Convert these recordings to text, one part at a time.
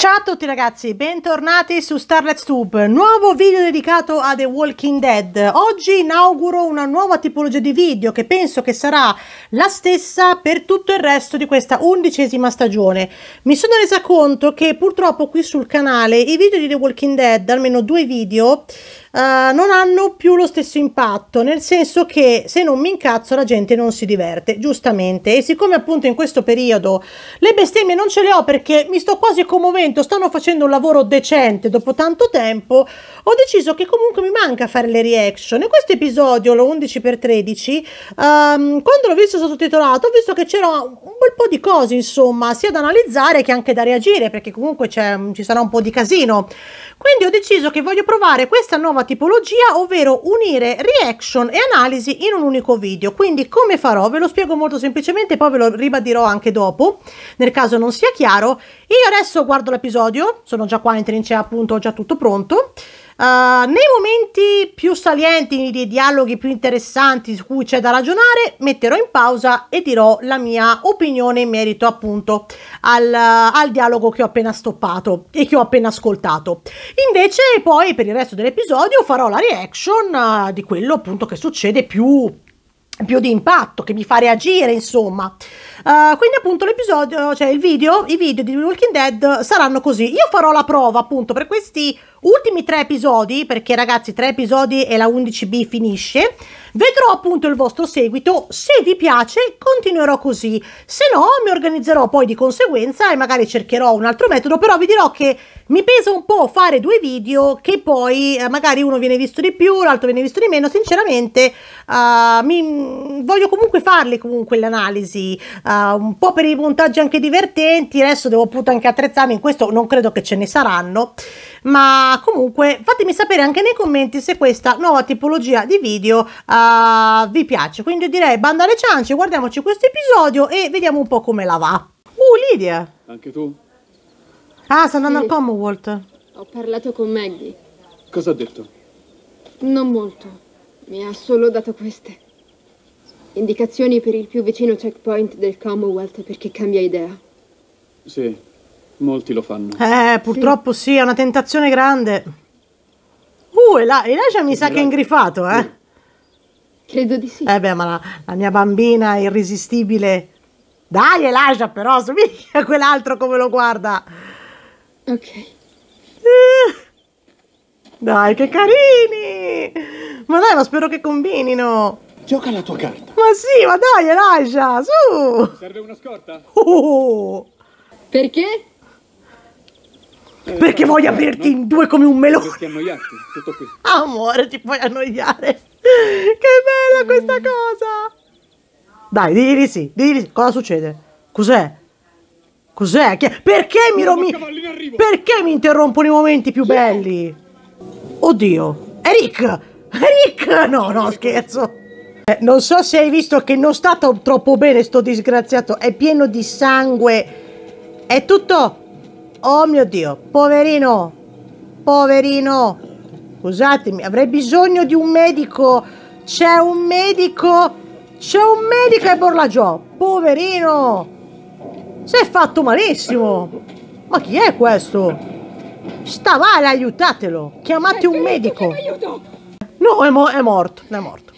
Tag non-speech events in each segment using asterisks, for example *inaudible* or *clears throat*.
Ciao a tutti ragazzi, bentornati su Starlet's Tube, nuovo video dedicato a The Walking Dead. Oggi inauguro una nuova tipologia di video che penso che sarà la stessa per tutto il resto di questa undicesima stagione. Mi sono resa conto che purtroppo qui sul canale i video di The Walking Dead, almeno due video, Uh, non hanno più lo stesso impatto, nel senso che se non mi incazzo la gente non si diverte, giustamente. E siccome appunto in questo periodo le bestemmie non ce le ho perché mi sto quasi commuovendo, stanno facendo un lavoro decente dopo tanto tempo, ho deciso che comunque mi manca fare le reaction. E questo episodio, lo 11x13, um, quando l'ho visto sottotitolato, ho visto che c'era un bel po' di cose, insomma, sia da analizzare che anche da reagire, perché comunque ci sarà un po' di casino. Quindi ho deciso che voglio provare questa nuova tipologia, ovvero unire reaction e analisi in un unico video. Quindi come farò? Ve lo spiego molto semplicemente, poi ve lo ribadirò anche dopo, nel caso non sia chiaro. Io adesso guardo l'episodio, sono già qua in trincea appunto, ho già tutto pronto. Uh, nei momenti più salienti, di dialoghi più interessanti su cui c'è da ragionare, metterò in pausa e dirò la mia opinione in merito appunto al, al dialogo che ho appena stoppato e che ho appena ascoltato. Invece poi per il resto dell'episodio farò la reaction uh, di quello appunto che succede più più di impatto, che mi fa reagire, insomma. Uh, quindi appunto l'episodio, cioè il video, i video di Walking Dead saranno così. Io farò la prova appunto per questi ultimi tre episodi, perché ragazzi tre episodi e la 11B finisce, vedrò appunto il vostro seguito, se vi piace continuerò così, se no mi organizzerò poi di conseguenza e magari cercherò un altro metodo, però vi dirò che mi pesa un po' fare due video che poi eh, magari uno viene visto di più, l'altro viene visto di meno, sinceramente uh, mi, voglio comunque farli comunque le analisi, uh, un po' per i montaggi anche divertenti, adesso devo appunto anche attrezzarmi, in questo non credo che ce ne saranno, ma comunque fatemi sapere anche nei commenti se questa nuova tipologia di video uh, vi piace, quindi direi banda alle ciance, guardiamoci questo episodio e vediamo un po' come la va. Uh Lidia! Anche tu? Ah, sta andando sì. al Commonwealth. Ho parlato con Maggie. Cosa ha detto? Non molto. Mi ha solo dato queste. Indicazioni per il più vicino checkpoint del Commonwealth perché cambia idea. Sì, molti lo fanno. Eh, purtroppo sì, sì è una tentazione grande. Uh, e là, Elijah mi sa che è ingrifato, eh? Credo di sì. Eh beh, ma la, la mia bambina irresistibile... Dai, Elijah, però, somiglia a quell'altro come lo guarda. Ok. Dai, che carini! Ma dai, ma spero che combinino. Gioca la tua carta. Ma sì, ma dai, Elijah, su! Serve una scorta? Oh. Perché? Eh, Perché voglio aprirti no? in due come un melone. Potresti annoiarti, tutto qui. Amore, ti puoi annoiare. Che bella questa mm. cosa. Dai, digli sì, digli sì. Cosa succede? Cos'è? Cos'è? Perché mi, romi... Perché mi interrompono i momenti più belli? Oddio. Eric! Eric! No, no, scherzo. Eh, non so se hai visto che non sta troppo bene sto disgraziato. È pieno di sangue. È tutto... Oh mio Dio. Poverino. Poverino. Scusatemi, avrei bisogno di un medico. C'è un medico. C'è un medico a Borlagiò. Poverino. Si è fatto malissimo! Ma chi è questo? Sta male, aiutatelo! Chiamate un medico! No, è, mo è morto, è morto.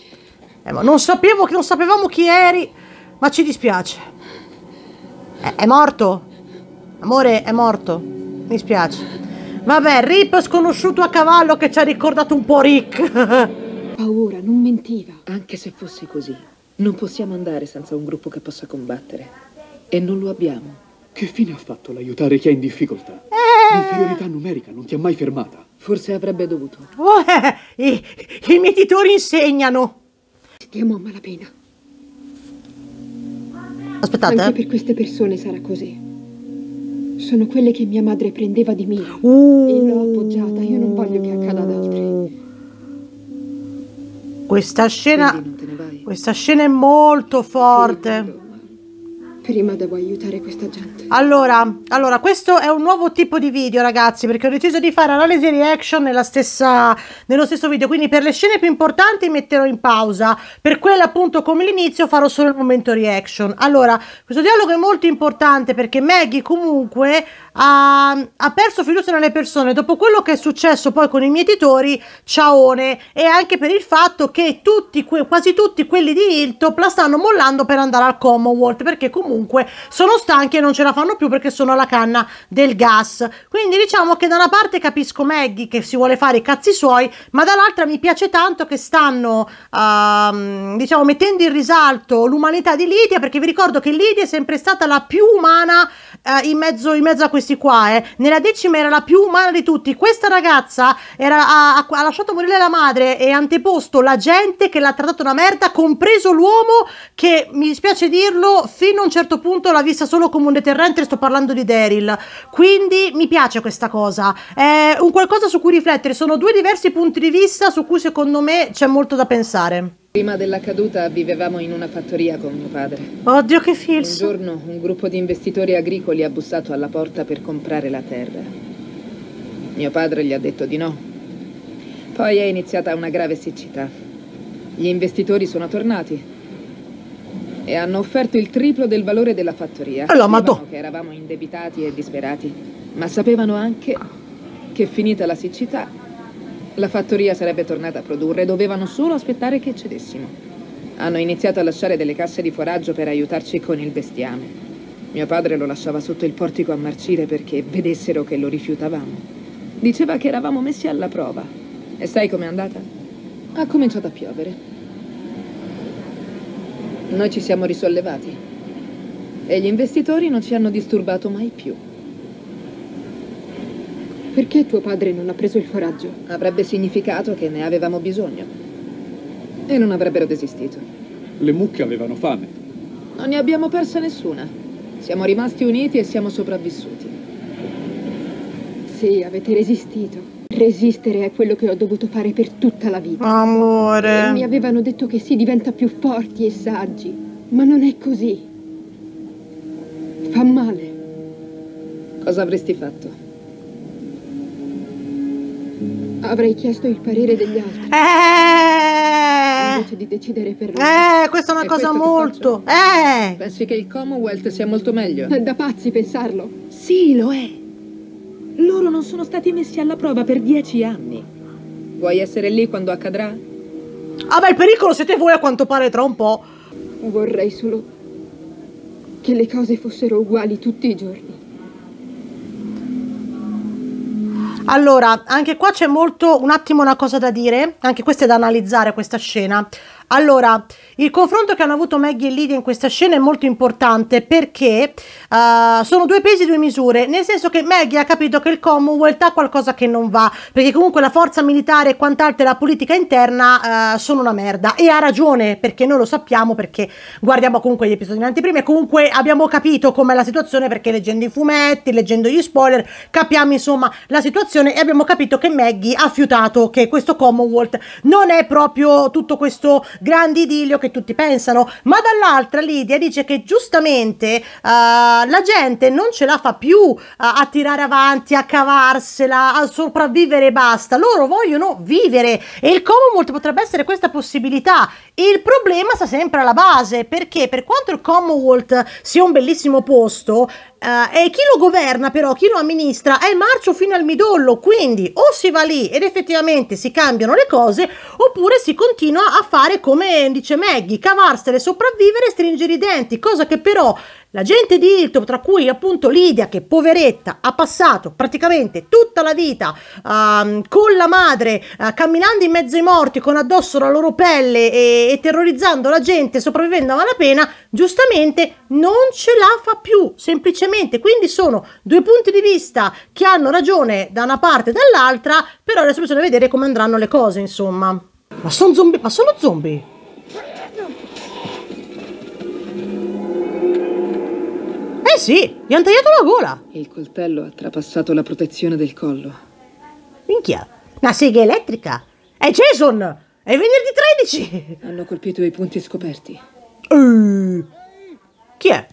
Eh, non sapevo che non sapevamo chi eri, ma ci dispiace. È, è morto? Amore, è morto. Mi spiace. Vabbè, Rip sconosciuto a cavallo che ci ha ricordato un po' Rick. *laughs* Paura, non mentiva. Anche se fosse così, non possiamo andare senza un gruppo che possa combattere. E non lo abbiamo. Che fine ha fatto l'aiutare chi è in difficoltà? Eh. L'inferiorità numerica non ti ha mai fermata. Forse avrebbe dovuto. Oh, eh, i, I mietitori insegnano. Stiamo a malapena. Aspettate. Anche eh. per queste persone sarà così. Sono quelle che mia madre prendeva di mira. Uh. E l'ho appoggiata. Io non voglio che accada ad altri. Questa scena... Questa scena è molto forte. Prima devo aiutare questa gente. Allora, allora, questo è un nuovo tipo di video, ragazzi, perché ho deciso di fare analisi reaction nella stessa, nello stesso video. Quindi per le scene più importanti metterò in pausa. Per quelle appunto come l'inizio farò solo il momento reaction. Allora, questo dialogo è molto importante perché Maggie comunque ha, ha perso fiducia nelle persone dopo quello che è successo poi con i mietitori, ciaone, e anche per il fatto che tutti, quasi tutti quelli di Hilltop la stanno mollando per andare al Commonwealth, perché comunque comunque sono stanchi e non ce la fanno più perché sono alla canna del gas. Quindi diciamo che da una parte capisco Maggie che si vuole fare i cazzi suoi, ma dall'altra mi piace tanto che stanno, uh, diciamo, mettendo in risalto l'umanità di Lidia, perché vi ricordo che Lidia è sempre stata la più umana uh, in, mezzo, in, mezzo, a questi qua, eh. Nella decima era la più umana di tutti. Questa ragazza era, ha, ha lasciato morire la madre e anteposto la gente che l'ha trattato una merda, compreso l'uomo che, mi dispiace dirlo, fino a un certo punto l'ha vista solo come un deterrente, sto parlando di Daryl. Quindi mi piace questa cosa. È un qualcosa su cui riflettere. Sono due diversi punti di vista su cui secondo me c'è molto da pensare. Prima della caduta vivevamo in una fattoria con mio padre. Oddio che feels. Un giorno un gruppo di investitori agricoli ha bussato alla porta per comprare la terra. Mio padre gli ha detto di no. Poi è iniziata una grave siccità. Gli investitori sono tornati e hanno offerto il triplo del valore della fattoria. Allora, ma che eravamo indebitati e disperati, ma sapevano anche che finita la siccità la fattoria sarebbe tornata a produrre, dovevano solo aspettare che cedessimo. Hanno iniziato a lasciare delle casse di foraggio per aiutarci con il bestiame. Mio padre lo lasciava sotto il portico a marcire perché vedessero che lo rifiutavamo. Diceva che eravamo messi alla prova. E sai com'è andata? Ha cominciato a piovere. Noi ci siamo risollevati e gli investitori non ci hanno disturbato mai più. Perché tuo padre non ha preso il foraggio? Avrebbe significato che ne avevamo bisogno e non avrebbero desistito. Le mucche avevano fame. Non ne abbiamo persa nessuna. Siamo rimasti uniti e siamo sopravvissuti. Sì, avete resistito. Resistere è quello che ho dovuto fare per tutta la vita. Amore. E mi avevano detto che si diventa più forti e saggi, ma non è così. Fa male. Cosa avresti fatto? Avrei chiesto il parere degli altri. Eh! Invece di decidere per loro. Eh, questa è una È cosa molto. Eh! Pensi che il Commonwealth sia molto meglio? È da pazzi pensarlo. Sì, lo è. Loro non sono stati messi alla prova per dieci anni. Vuoi essere lì quando accadrà? Ah beh, il pericolo siete voi a quanto pare tra un po'. Vorrei solo che le cose fossero uguali tutti i giorni. Allora, anche qua c'è molto, un attimo una cosa da dire, anche questa è da analizzare questa scena. Allora, il confronto che hanno avuto Maggie e Lydia in questa scena è molto importante perché uh, sono due pesi e due misure, nel senso che Maggie ha capito che il Commonwealth ha qualcosa che non va, perché comunque la forza militare e quant'altro e la politica interna uh, sono una merda. E ha ragione perché noi lo sappiamo perché guardiamo comunque gli episodi in anteprima e comunque abbiamo capito com'è la situazione perché leggendo i fumetti, leggendo gli spoiler, capiamo insomma la situazione e abbiamo capito che Maggie ha fiutato che questo Commonwealth non è proprio tutto questo grande idilio che tutti pensano, ma dall'altra Lidia dice che giustamente uh, la gente non ce la fa più uh, a tirare avanti, a cavarsela, a sopravvivere e basta, loro vogliono vivere e il Commonwealth potrebbe essere questa possibilità. Il problema sta sempre alla base, perché per quanto il Commonwealth sia un bellissimo posto, Uh, e chi lo governa però, chi lo amministra è marcio fino al midollo, quindi o si va lì ed effettivamente si cambiano le cose oppure si continua a fare come dice Maggie, cavarsene, sopravvivere e stringere i denti, cosa che però la gente di Hilton, tra cui appunto Lidia, che poveretta ha passato praticamente tutta la vita uh, con la madre, uh, camminando in mezzo ai morti, con addosso la loro pelle e, e terrorizzando la gente, sopravvivendo a malapena, giustamente non ce la fa più, semplicemente. Quindi sono due punti di vista che hanno ragione da una parte e dall'altra, però adesso bisogna vedere come andranno le cose, insomma. Ma sono zombie, ma sono zombie? Eh sì, gli hanno tagliato la gola. Il coltello ha trapassato la protezione del collo. Minchia, una sega elettrica. È Jason! È venerdì 13! Hanno colpito i punti scoperti. Uh, chi è?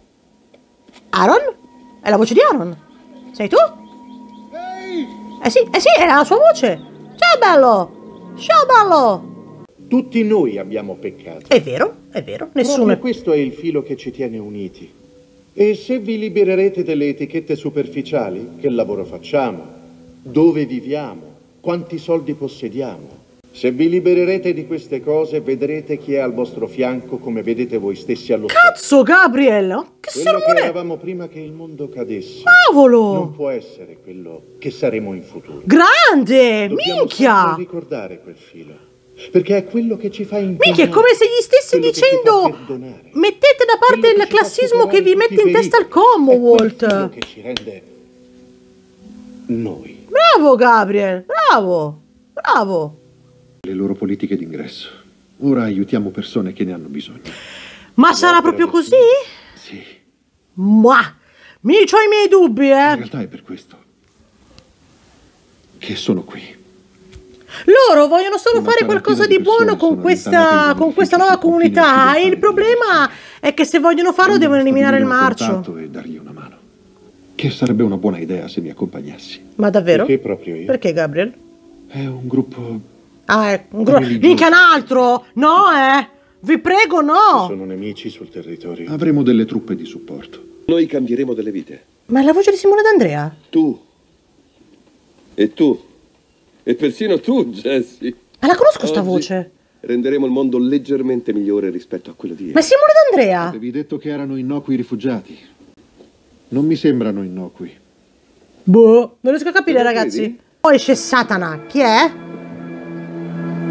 Aaron? È la voce di Aaron. Sei tu? Eh sì, eh sì, è la sua voce. Ciao bello! Ciao bello! Tutti noi abbiamo peccato. È vero, è vero, nessuno Proprio questo è il filo che ci tiene uniti. E se vi libererete delle etichette superficiali, che lavoro facciamo, dove viviamo, quanti soldi possediamo, se vi libererete di queste cose, vedrete chi è al vostro fianco come vedete voi stessi allo. Cazzo, Gabriel! Che Quello che sermone! eravamo prima che il mondo cadesse. Cavolo! Non può essere quello che saremo in futuro. Grande! Dobbiamo Minchia! sempre ricordare quel filo. Perché è quello che ci fa impegnare. Minchia, è come se gli fa dicendo mettete da parte Quello il classismo che vi mette in testa il. È Commonwealth. filo che ci rende noi. Bravo Gabriel, bravo, bravo. le loro politiche d'ingresso. Ora aiutiamo persone che ne hanno bisogno. Ma sarà proprio così? Sì, Ma, mi c'ho i miei dubbi, in eh. realtà è per questo che sono qui. Loro vogliono solo fare qualcosa di di buono con questa, con questa nuova comunità. occidentali Il problema è che se vogliono farlo devono eliminare il marcio. E dargli una mano. Che sarebbe una buona idea se mi accompagnassi. Ma davvero? Perché proprio io? Perché Gabriel? È un gruppo Ah, è un Religioso. Minchia un altro! No, eh! Vi prego, no! Sono nemici sul territorio. Avremo delle truppe di supporto. Noi cambieremo delle vite. Ma è la voce di Simone D'Andrea? Tu. E tu. E persino tu, Jesse. Ma la conosco sta Oggi voce. Renderemo il mondo leggermente migliore rispetto a quello di Ma. Simone D'Andrea? Avevi detto che erano innocui rifugiati. Non mi sembrano innocui. Boh, non riesco a capire, ragazzi. Poi esce Satana. Chi è?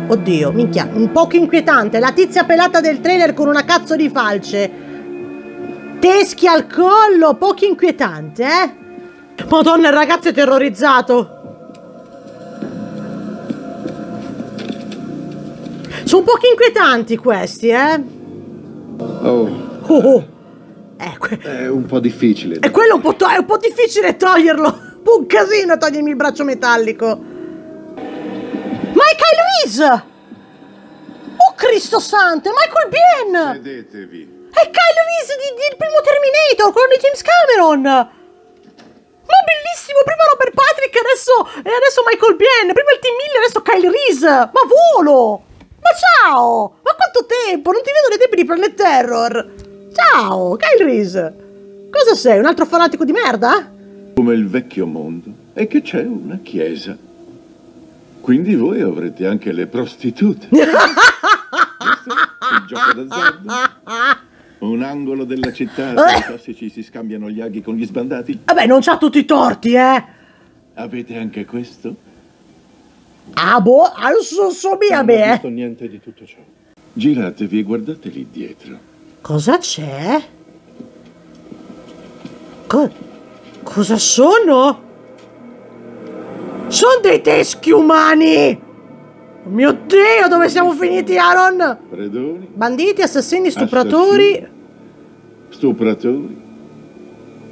Oddio, minchia, un poco inquietante. La tizia pelata del trailer con una cazzo di falce. Teschi al collo, poco inquietante, eh? Madonna, il ragazzo è terrorizzato. Sono poco inquietanti questi, eh? Oh, Oh, oh. Eh, è un po' difficile. E quello è un po', è un po' difficile toglierlo. Un casino togliermi il braccio metallico. Michael Reese! Oh Cristo santo, è Michael Bien! Sedetevi. È Kyle Reese di, di- il primo Terminator, quello di James Cameron! Ma bellissimo, prima Robert Patrick adesso, adesso Michael Bien, prima il Team Miller, adesso Kyle Reese! Ma volo! Ma ciao! Ma quanto tempo? Non ti vedo nei tempi di Planet Terror! Ciao, Kyle Reese! Cosa sei, un altro fanatico di merda? come il vecchio mondo è che c'è una chiesa. Quindi voi avrete anche le prostitute. Questo *laughs* è il gioco d'azzardo. Un angolo della città dove i tossici si scambiano gli aghi con gli sbandati. Vabbè, non c'ha tutti i torti, eh! Avete anche questo? Ah, boh, adesso so mia Non ho eh! niente di tutto ciò. Giratevi e guardate lì dietro. Cosa c'è? Co- cosa sono? Sono dei teschi umani! Oh mio Dio, dove siamo finiti, Aaron? Predoni, Banditi, assassini, stupratori. stupratori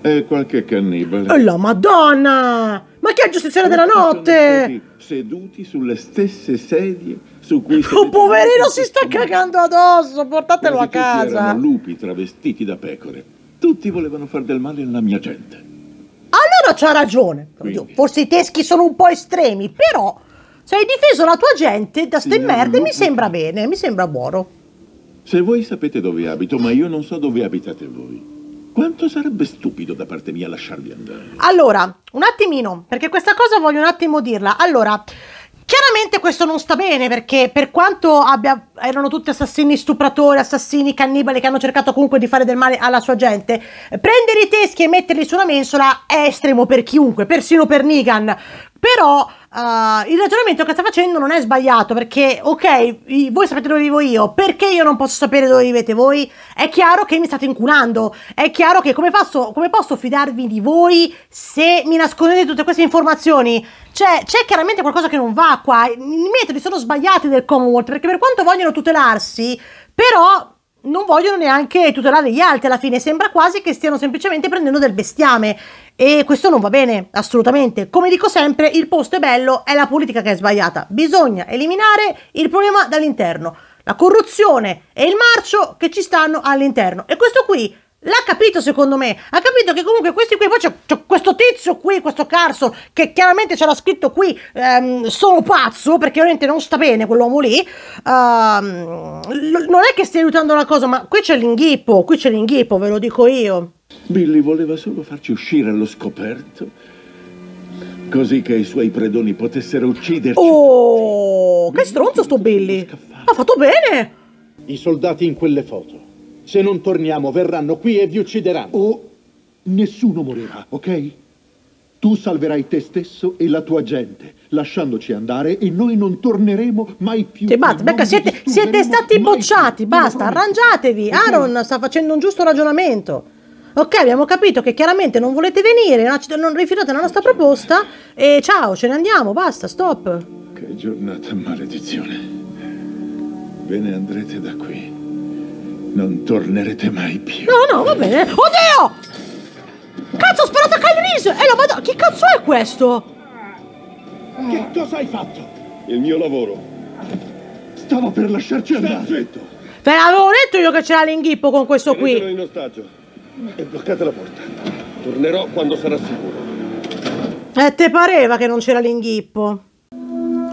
e qualche cannibale. E la Madonna! Ma che è il giustiziere della notte? Seduti sulle stesse sedie su cui Oh, sedete poverino, si sta cagando addosso, portatelo a casa. erano lupi travestiti da pecore. Tutti volevano far del male alla mia gente. Allora c'ha ragione. Oddio, Forse i teschi sono un po' estremi, però se hai difeso la tua gente da ste merde mi sembra bene, mi sembra buono. Se voi sapete dove abito, ma io non so dove abitate voi, quanto sarebbe stupido da parte mia lasciarvi andare? Allora, un attimino, perché questa cosa voglio un attimo dirla. Allora, chiaramente questo non sta bene perché per quanto abbia, erano tutti assassini stupratori, assassini cannibali che hanno cercato comunque di fare del male alla sua gente, prendere i teschi e metterli su una mensola è estremo per chiunque, persino per Negan. Però eh, il ragionamento che sta facendo non è sbagliato perché, ok, voi sapete dove vivo io, perché io non posso sapere dove vivete voi? È chiaro che mi state inculando, è chiaro che come posso, come posso fidarvi di voi se mi nascondete tutte queste informazioni? Cioè, c'è chiaramente qualcosa che non va qua, i metodi sono sbagliati del Commonwealth perché per quanto vogliono tutelarsi, però non vogliono neanche tutelare gli altri alla fine, sembra quasi che stiano semplicemente prendendo del bestiame e questo non va bene, assolutamente. Come dico sempre, il posto è bello, è la politica che è sbagliata. Bisogna eliminare il problema dall'interno, la corruzione e il marcio che ci stanno all'interno. E questo qui L'ha capito secondo me, ha capito che comunque questi qui, poi c'è, c'è questo tizio qui, questo Carson, che chiaramente c'era scritto qui, ehm, sono pazzo, perché ovviamente non sta bene quell'uomo lì, ehm, l- non è che stia aiutando la cosa, ma qui c'è l'inghippo, qui c'è l'inghippo, ve lo dico io. Billy voleva solo farci uscire allo scoperto, così che i suoi predoni potessero ucciderci. Oh, che stronzo sto Billy, ha fatto bene. I soldati in quelle foto. Se non torniamo, verranno qui e vi uccideranno. O nessuno morirà, ok? Tu salverai te stesso e la tua gente, lasciandoci andare e noi non torneremo mai più. Sì, basta, becca, siete, siete stati bocciati, più. basta, arrangiatevi. Ok? Aaron sta facendo un giusto ragionamento. Ok, abbiamo capito che chiaramente non volete venire, non non rifiutate la nostra proposta e ciao, ce ne andiamo, basta, stop. Che giornata maledizione. Ve ne andrete da qui. Non tornerete mai più. No, no, va bene. Oddio! Cazzo, ho sparato a Kyle Reese! E la madonna, chi cazzo è questo? Che cosa hai fatto? Il mio lavoro. Stava per lasciarci Sta andare. zitto! Ve l'avevo detto io che c'era l'inghippo con questo Tenetelo qui. in ostaggio. E bloccate la porta. Tornerò quando sarà sicuro. Eh, te pareva che non c'era l'inghippo.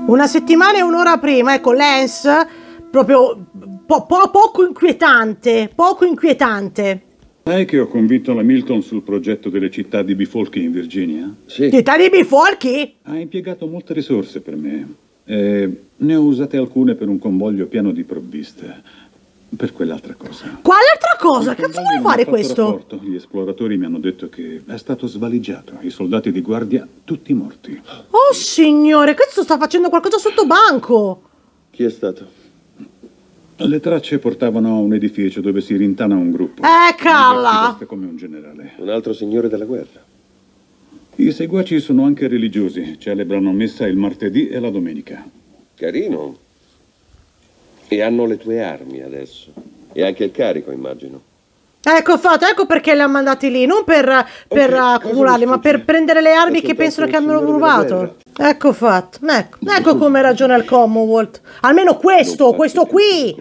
Una settimana e un'ora prima, ecco, Lance, proprio po- po- poco inquietante, poco inquietante. Sai che ho convinto la Milton sul progetto delle città di Bifolchi in Virginia? Sì. Città di bifolchi? Ha impiegato molte risorse per me. E ne ho usate alcune per un convoglio pieno di provviste. Per quell'altra cosa. Quale altra cosa? Cazzo vuole fare questo? rapporto. Gli esploratori mi hanno detto che è stato svaligiato. I soldati di guardia tutti morti. Oh signore, questo sta facendo qualcosa sotto banco. Chi è stato? Le tracce portavano a un edificio dove si rintana un gruppo. Eh, calla. Si veste come un generale. Un altro signore della guerra. I seguaci sono anche religiosi. Celebrano messa il martedì e la domenica. Carino. E hanno le tue armi adesso. E anche il carico, immagino. Ecco fatto, ecco perché li ha mandati lì, non per, per cosa accumularli, ma per prendere le armi che pensano che abbiano rubato. Ecco fatto, ecco, ecco come ragiona il Commonwealth. Almeno questo, questo qui.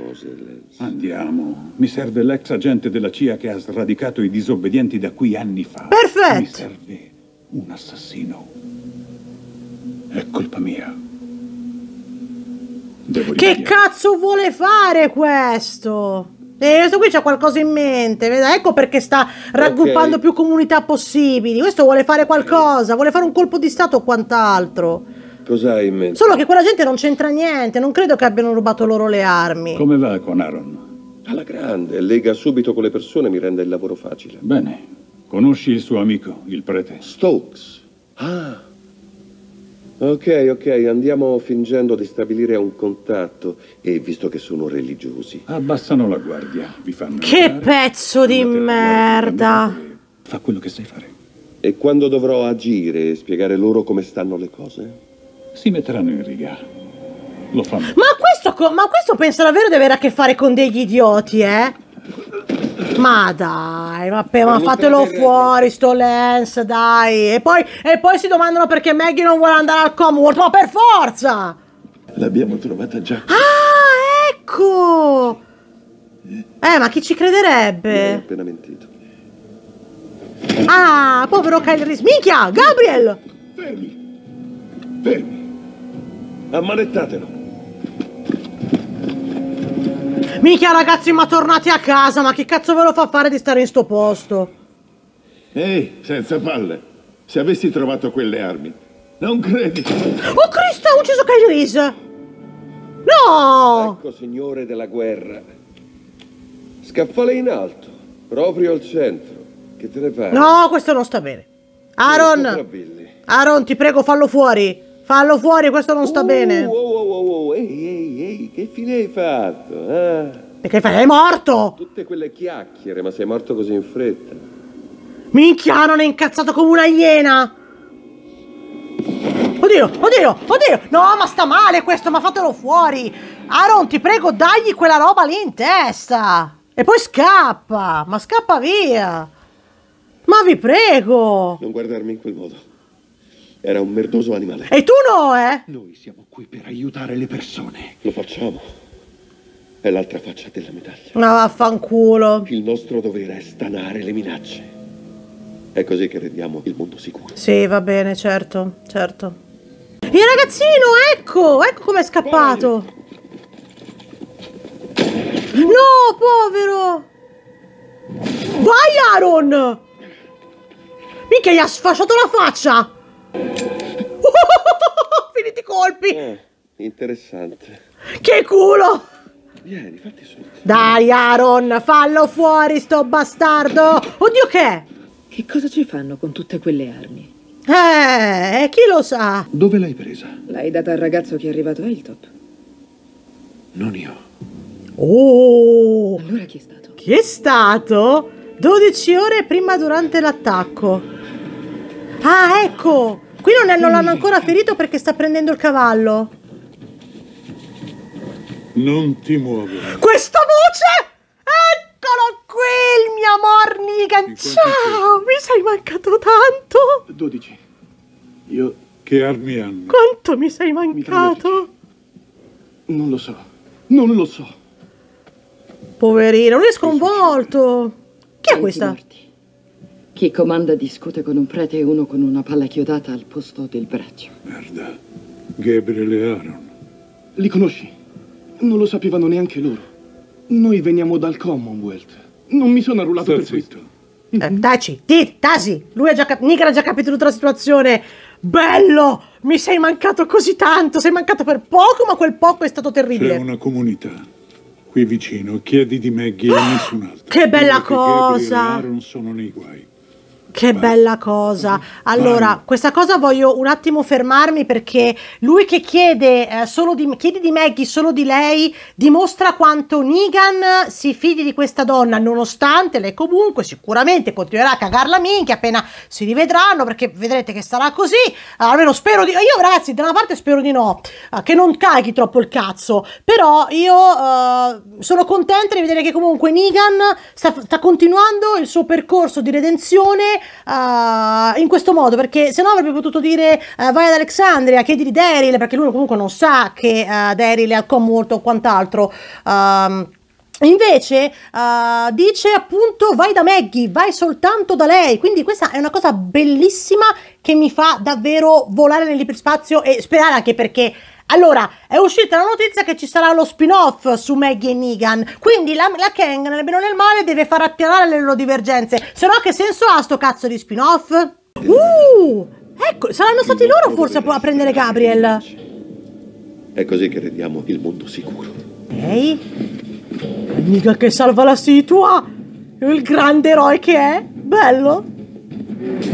Andiamo. Mi serve l'ex agente della CIA che ha sradicato i disobbedienti da qui anni fa. Perfetto. Mi serve un assassino. È colpa mia. Devo Che cazzo vuole fare questo? E questo qui c'ha qualcosa in mente, veda? ecco perché sta raggruppando Ok. più comunità possibili. Questo vuole fare qualcosa, vuole fare un colpo di stato o quant'altro. Cos'hai in mente? Solo che quella gente non c'entra niente, non credo che abbiano rubato loro le armi. Come va con Aaron? Alla grande. Lega subito con le persone mi rende il lavoro facile. Bene. Conosci il suo amico, il prete? Stokes. Ah. Ok, ok, andiamo fingendo di stabilire un contatto e visto che sono religiosi. Abbassano la guardia, vi fanno Che entrare, pezzo di merda. Fa quello che sai fare. E quando dovrò agire e spiegare loro come stanno le cose? Si metteranno in riga. Lo fanno. Ma questo, co- ma questo pensa davvero di avere a che fare con degli idioti, eh? Ma dai, pe- ma fatelo fuori sto Lance, dai. E poi, e poi si domandano perché Maggie non vuole andare al Commonwealth, ma per forza! L'abbiamo trovata già. Ah, ecco! Eh, ma chi ci crederebbe? appena mentito. Ah, povero Kyle Reese. Minchia, Gabriel! Fermi! Fermi! Ammanettatelo. Minchia ragazzi, ma tornati a casa, ma chi cazzo ve lo fa fare di stare in sto posto? Ehi, senza palle! Se avessi trovato quelle armi, non credi? Oh Cristo, ha ucciso Kyle Reese! No! Ecco, signore della guerra. Scaffale in alto, proprio al centro. Che te ne pare? No, questo non sta bene. Aaron. Aaron, ti prego, fallo fuori. Fallo fuori, questo non sta Uh, bene. Oh, che fine hai fatto? eh? Perché fai, è morto! Tutte quelle chiacchiere, ma sei morto così in fretta. Minchia, non è incazzato come una iena! Oddio, oddio, oddio! No, ma sta male questo, ma fatelo fuori! Aaron, ti prego, dagli quella roba lì in testa! E poi scappa! Ma scappa via! Ma vi prego! Non guardarmi in quel modo. Era un merdoso animale. E tu no, eh? Noi siamo qui per aiutare le persone. Lo facciamo. è l'altra faccia della medaglia. Ma vaffanculo. Il nostro dovere è stanare le minacce. È così che rendiamo il mondo sicuro. Sì, va bene, certo, certo. Il ragazzino, ecco, ecco com'è scappato. No, povero. Vai, Aaron. Mica gli ha sfasciato la faccia. *laughs* Finiti i colpi. Ah, interessante. Che culo. Vieni, fatti su. Dai, Aaron, fallo fuori, sto bastardo. Oddio, che è? Che cosa ci fanno con tutte quelle armi? Eh, chi lo sa? Dove l'hai presa? L'hai data al ragazzo che è arrivato a Hilltop? Non io. Oh. Allora chi è stato? Chi è stato? 12 ore prima durante l'attacco. Ah, ecco. Qui non, è- non l'hanno ancora ferito perché sta prendendo il cavallo. Non ti muovere. Questa voce! Eccolo qui, il mio quanti Ciao, mi sei mancato tanto. 12. Io Che armi hanno? Quanto mi sei mancato. non lo so. Non lo so. Poverino, lui è sconvolto. Chi è questa? morti. Chi comanda discute con un prete e uno con una palla chiodata al posto del braccio. Merda. Gabriel e Aaron. Li conosci? Non lo sapevano neanche loro. Noi veniamo dal Commonwealth. Non mi sono arruolato Sta per questo. zitto. Eh, Taci, ti, Tasi, lui ha già, cap- Nick ha già capito tutta la situazione. Bello, mi sei mancato così tanto, sei mancato per poco, ma quel poco è stato C'è terribile. una comunità qui vicino. Chiedi di Maggie e nessun altro. Che bella Gabriel cosa. e Aaron sono nei guai. Che bella cosa. Allora, questa cosa voglio un attimo fermarmi perché lui che chiede, eh, solo di, chiede di Maggie solo di lei dimostra quanto Negan si fidi di questa donna, nonostante lei comunque sicuramente continuerà a cagar la minchia appena si rivedranno perché vedrete che sarà così. Almeno spero di... Io ragazzi, da una parte spero di no, eh, che non caghi troppo il cazzo, però io eh, sono contenta di vedere che comunque Negan sta, sta continuando il suo percorso di redenzione eh, in questo modo, perché se no avrebbe potuto dire eh, vai ad Alexandria, chiedi di Daryl, perché lui comunque non sa che eh, Daryl è al Commonwealth o quant'altro. Ehm, Invece eh, dice appunto vai da Maggie, vai soltanto da lei, quindi questa è una cosa bellissima che mi fa davvero volare nell'iperspazio e sperare anche perché allora è uscita la notizia che ci sarà lo spin-off su Maggie e Negan, quindi la, la Kang nel bene o nel male deve far attirare le loro divergenze, se no che senso ha sto cazzo di spin-off? Uh, ecco, saranno stati loro forse a, prendere Gabriel. È così che rendiamo il mondo sicuro. Ok. Mica che salva la situa! Il grande eroe che è! Bello!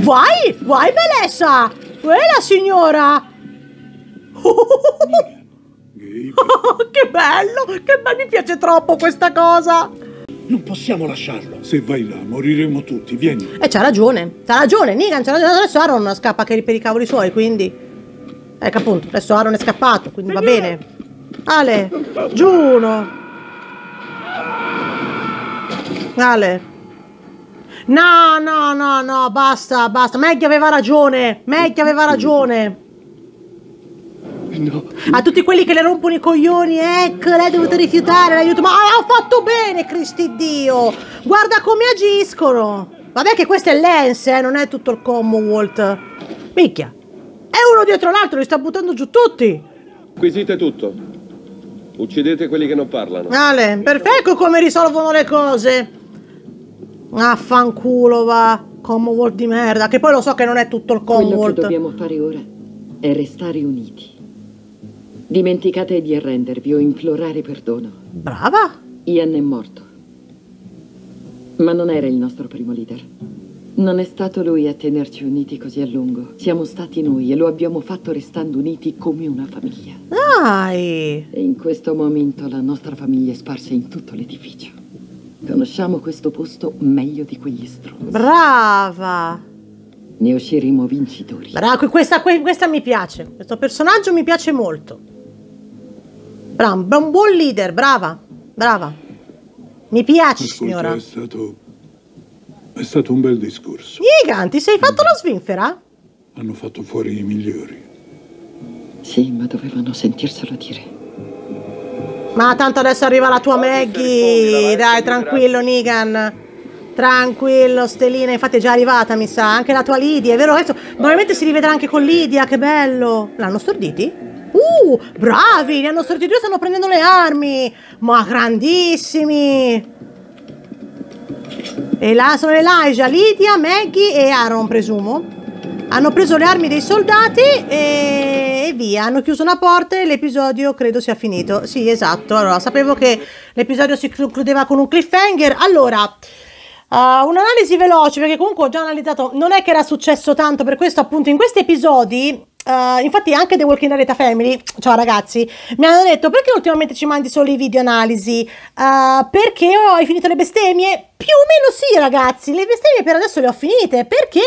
Vai! Vai, Melessa! Quella signora! *laughs* che bello! Che bello! Mi piace troppo questa cosa! Non possiamo lasciarlo. Se vai là, moriremo tutti. Vieni. E c'ha ragione, c'ha ragione, Negan c'ha ragione, adesso Aaron scappa che per i cavoli suoi, quindi... Ecco appunto, adesso Aaron è scappato, quindi va bene. Ale, giù uno. Ale. No, no, no, no, basta, basta. Maggie aveva ragione, Maggie aveva ragione. No. A tutti quelli che le rompono i coglioni, ecco, lei ha dovuto rifiutare l'aiuto, ma ha fatto bene, Cristi Dio! Guarda come agiscono! Vabbè che questo è Lance, eh, non è tutto il Commonwealth. Micchia! È uno dietro l'altro, li sta buttando giù tutti! Acquisite tutto. Uccidete quelli che non parlano. Ale, perfetto come risolvono le cose! Affanculo, va! Commonwealth di merda, che poi lo so che non è tutto il Quello che Commonwealth. dobbiamo fare ora è restare uniti. Dimenticate di arrendervi o implorare perdono. Brava! Ian è morto. Ma non era il nostro primo leader. Non è stato lui a tenerci uniti così a lungo. Siamo stati noi e lo abbiamo fatto restando uniti come una famiglia. Dai! E in questo momento la nostra famiglia è sparsa in tutto l'edificio. Conosciamo questo posto meglio di quegli stronzi. Brava! Ne usciremo vincitori. Brava, questa, que- questa mi piace. Questo personaggio mi piace molto. Brava, un un buon leader, brava, brava. Mi piace, Ascolta, signora. è stato... È stato un bel discorso. Negan, ti sei fatto la svinfera? Hanno fatto fuori i migliori. Sì, ma dovevano sentirselo dire. Ma tanto adesso arriva la tua Maggie. Dai, tranquillo, Nigan. Tranquillo, Stelina, infatti è già arrivata, mi sa. Anche la tua Lidia, è vero? Adesso probabilmente si rivedrà anche con Lidia, che bello. L'hanno storditi? Uh, bravi, li hanno storditi, stanno prendendo le armi. Ma grandissimi. E là sono Elijah, Lidia, Maggie e Aaron, presumo. Hanno preso le armi dei soldati e, e via, hanno chiuso una porta e l'episodio credo sia finito. Sì, esatto. Allora, sapevo che l'episodio si concludeva con un cliffhanger. Allora, uh, un'analisi veloce, perché comunque ho già analizzato, non è che era successo tanto, per questo appunto in questi episodi Uh, infatti anche The Walking Dead Family, ciao ragazzi, mi hanno detto perché ultimamente ci mandi solo i video analisi? Uh, perché oh, hai finito le bestemmie? Più o meno sì ragazzi, le bestemmie per adesso le ho finite, perché?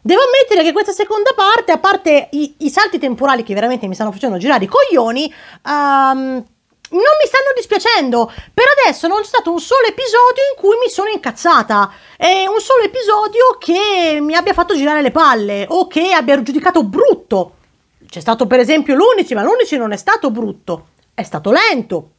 Devo ammettere che questa seconda parte, a parte i, i salti temporali che veramente mi stanno facendo girare i coglioni, um, non mi stanno dispiacendo. Per adesso non c'è stato un solo episodio in cui mi sono incazzata. E un solo episodio che mi abbia fatto girare le palle o che abbia giudicato brutto. C'è stato per esempio l'11, ma l'11 non è stato brutto, è stato lento.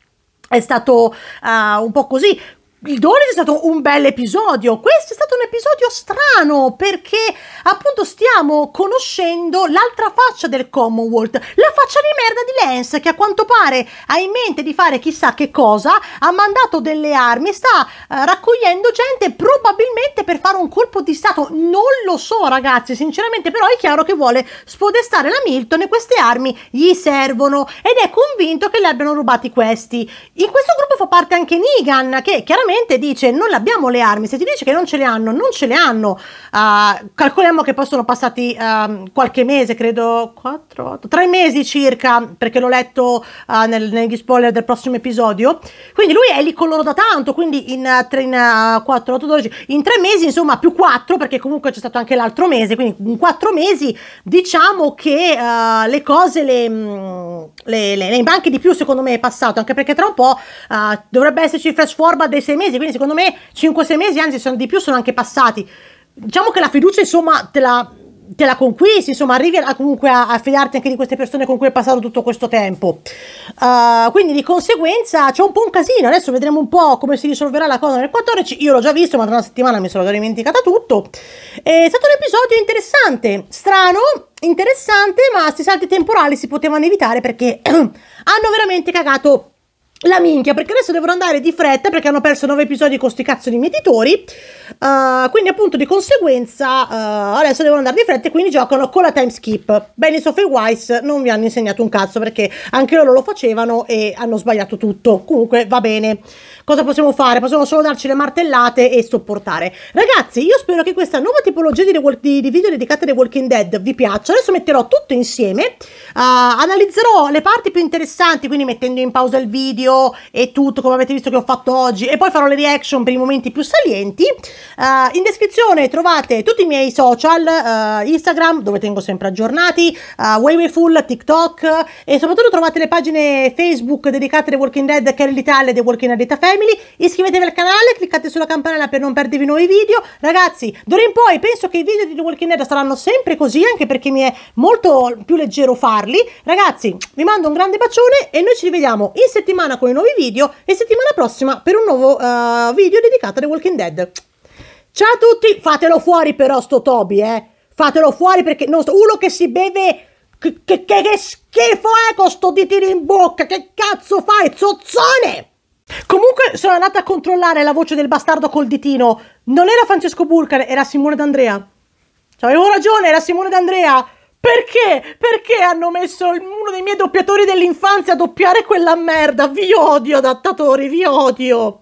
È stato uh, un po' così. Il Donis è stato un bel episodio, questo è stato un episodio strano perché appunto stiamo conoscendo l'altra faccia del Commonwealth, la faccia di merda di Lance che a quanto pare ha in mente di fare chissà che cosa, ha mandato delle armi, sta uh, raccogliendo gente probabilmente per fare un colpo di stato, non lo so ragazzi sinceramente però è chiaro che vuole spodestare la Milton e queste armi gli servono ed è convinto che le abbiano rubati questi. In questo gruppo fa parte anche Negan che chiaramente dice non abbiamo le armi, se ti dice che non ce le hanno, non ce le hanno. Uh, calcoliamo che poi sono passati uh, qualche mese, credo 4, 3 mesi circa, perché l'ho letto uh, nel, negli spoiler del prossimo episodio. Quindi lui è lì con loro da tanto, quindi in, in 4, 8, 12, in 3 mesi, insomma, più 4, perché comunque c'è stato anche l'altro mese, quindi in 4 mesi diciamo che le cose le, mm, le, le, le imbanchi di più secondo me è passato, anche perché tra un po' dovrebbe esserci il flash forward dei 6 mesi, quindi secondo me 5-6 mesi, anzi sono di più, sono anche passati. Diciamo che la fiducia, insomma, te la, te la conquisti, insomma, arrivi a, comunque a, a, fidarti anche di queste persone con cui hai passato tutto questo tempo. Uh, quindi di conseguenza c'è un po' un casino. Adesso vedremo un po' come si risolverà la cosa nel 14. Io l'ho già visto, ma tra una settimana mi sono dimenticata tutto. È stato un episodio interessante, strano, interessante, ma questi salti temporali si potevano evitare perché *clears throat* hanno veramente cagato la minchia perché adesso devono andare di fretta perché hanno perso 9 episodi con sti cazzo di mietitori uh, quindi appunto di conseguenza uh, adesso devono andare di fretta e quindi giocano con la time skip. Benny Sophie Wise non vi hanno insegnato un cazzo perché anche loro lo facevano e hanno sbagliato tutto. Comunque va bene cosa possiamo fare? possiamo solo darci le martellate e sopportare. Ragazzi io spero che questa nuova tipologia di, di, di video dedicate ai Walking Dead vi piaccia. Adesso metterò tutto insieme uh, analizzerò le parti più interessanti quindi mettendo in pausa il video e tutto come avete visto che ho fatto oggi e poi farò le reaction per i momenti più salienti. Uh, in descrizione trovate tutti i miei social uh, Instagram dove tengo sempre aggiornati uh, Waywayful, TikTok e soprattutto trovate le pagine Facebook dedicate ai Walking Dead che è l'Italia e The Walking Dead Family iscrivetevi al canale cliccate sulla campanella per non perdervi nuovi video ragazzi d'ora in poi penso che i video di The Walking Dead saranno sempre così anche perché mi è molto più leggero farli ragazzi vi mando un grande bacione e noi ci rivediamo in settimana con i nuovi video e settimana prossima per un nuovo uh, video dedicato a The Walking Dead. Ciao a tutti, fatelo fuori però sto Toby, eh. Fatelo fuori perché non sto, uno che si beve che, che, che, schifo è con sto ditino in bocca, che cazzo fai, zozzone! Comunque sono andata a controllare la voce del bastardo col ditino. Non era Francesco Bulcar, era Simone D'Andrea. Cioè, avevo ragione, era Simone D'Andrea. Perché? Perché hanno messo uno dei miei doppiatori dell'infanzia a doppiare quella merda? Vi odio, adattatori, vi odio.